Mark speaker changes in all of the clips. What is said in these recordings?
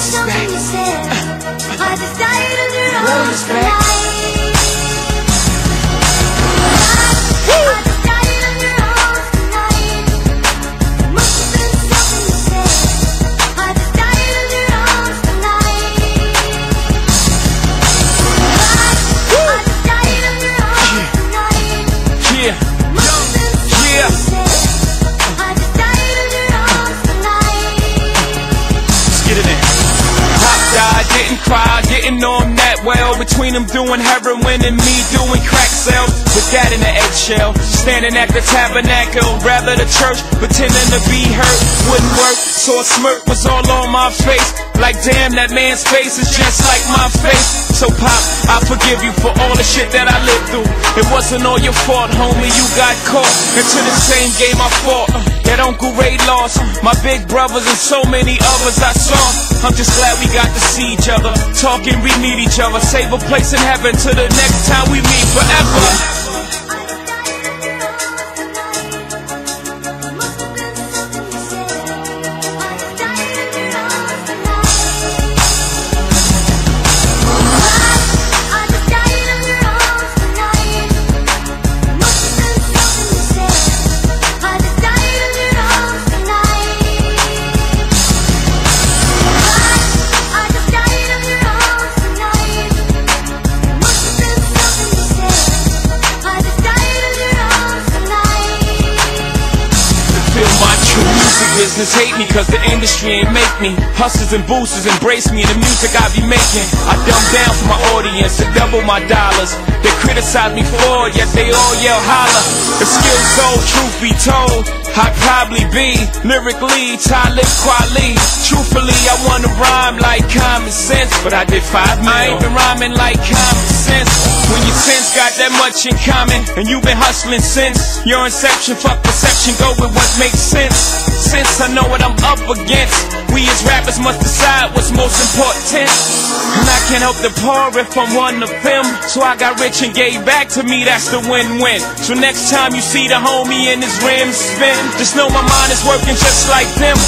Speaker 1: something you said. I just died under all the didn't know that well. Between him doing heroin and me doing crack sales. With that in the eggshell. Standing at the tabernacle, rather the church. Pretending to be hurt. So a smirk was all on my face. Like damn, that man's face is just like my face. So pop, I forgive you for all the shit that I lived through. It wasn't all your fault, homie. You got caught into the same game I fought. That Uncle Ray lost. My big brothers and so many others I saw. I'm just glad we got to see each other. Talking, we meet each other. Save a place in heaven till the next time we meet forever. Business hate me cause the industry ain't make me. Hustlers and boosters embrace me and the music I be making. I dumb down for my audience to double my dollars. They criticize me for it yet they all yell holla. If skills so truth be told I'd probably be lyrically Talib Kweli Truthfully I wanna rhyme like Common Sense But I did five mil. I ain't been rhyming like common sense. When your sense got that much in common And you've been hustling since Your inception, fuck perception, go with what makes sense. Since I know what I'm up against We as rappers must decide what's most important. And I can't help the poor if I'm one of them. So I got rich and gave back to me, that's the win-win. So next time you see the homie in his rims spin. Just know my mind is working just like them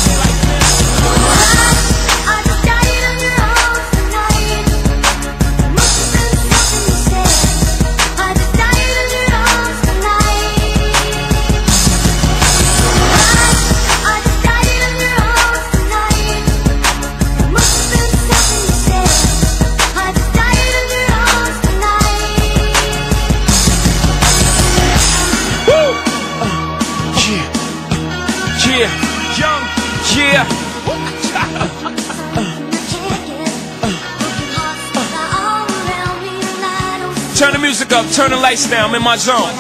Speaker 1: Turn the music up, turn the lights down, I'm in my zone.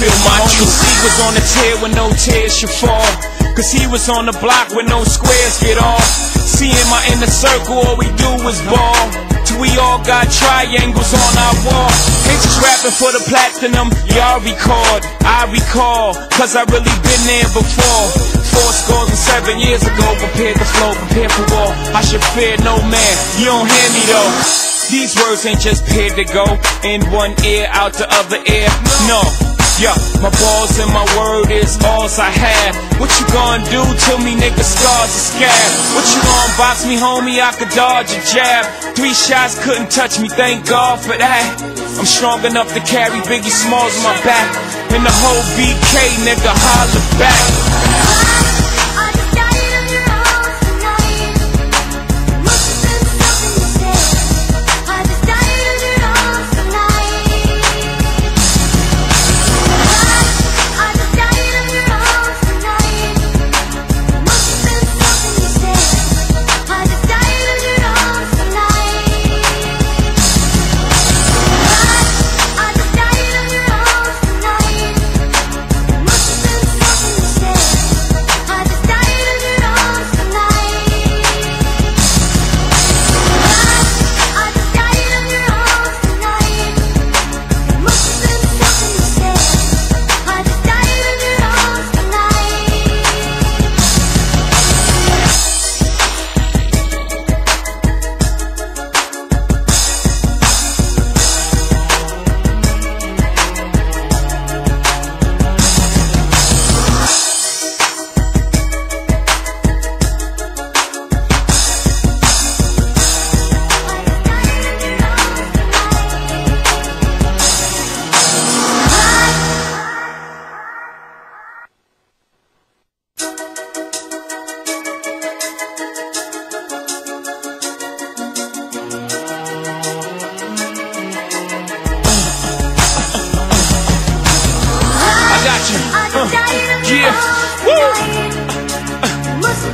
Speaker 1: Feel my truth. He was on the tear when no tears should fall. Cause he was on the block when no squares get off. Seeing my inner circle, all we do is ball. Till we all got triangles on our wall. Just rapping for the platinum, y'all record. I recall, cause I really been there before. Four scores and seven years ago, prepared to flow, prepared for war. I should fear no man, you don't hear me though. These words ain't just paired to go in one ear, out the other ear. No, yeah, my balls and my word is all I have. What you gonna do to me, nigga? Scars are scab. What you gonna box me, homie? I could dodge a jab. Three shots couldn't touch me, thank God for that. I'm strong enough to carry Biggie Smalls on my back. And the whole BK, nigga, holler back.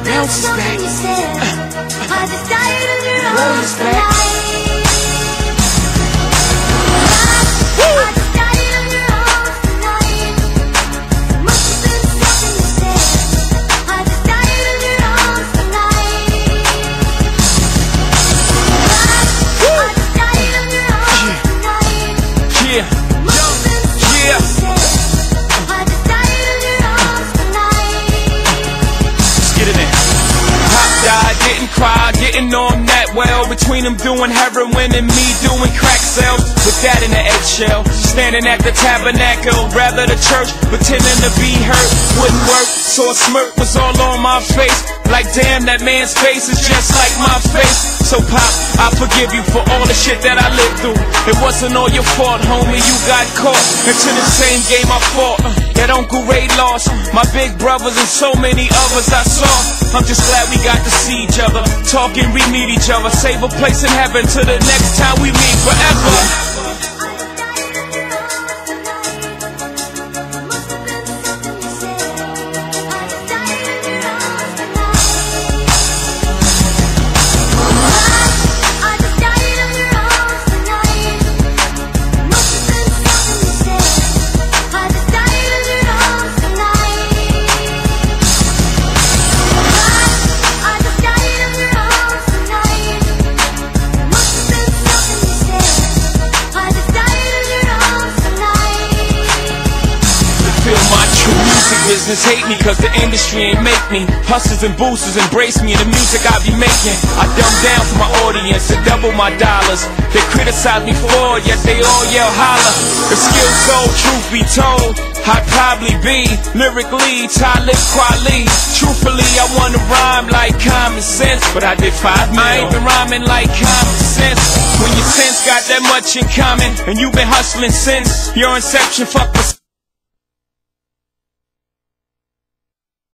Speaker 2: Something you said.
Speaker 1: Uh,
Speaker 2: uh, I just died on your arms
Speaker 1: back. Him that well. Between him doing heroin and me doing crack sales. With that in the eggshell, standing at the tabernacle. Rather the church, pretending to be hurt. Wouldn't work, so a smirk was all on my face. Like damn, that man's face is just like my face. So pop, I forgive you for all the shit that I lived through. It wasn't all your fault, homie, you got caught. Into the same game I fought. uh, That Uncle Ray lost. My big brothers and so many others I saw. I'm just glad we got to see each other. Talking, we meet each other. Save a place in heaven till the next time we meet forever. Business hate me cause the industry ain't make me. Hustlers and boosters embrace me in the music I be making. I dumb down for my audience to double my dollars. They criticize me for it, yet they all yell holla. If skills so, truth be told I'd probably be lyrically Talib Kweli Truthfully, I wanna rhyme like Common Sense But I did five mil. I ain't been rhyming like common sense. When your sense got that much in common And you've been hustling since Your inception, fuck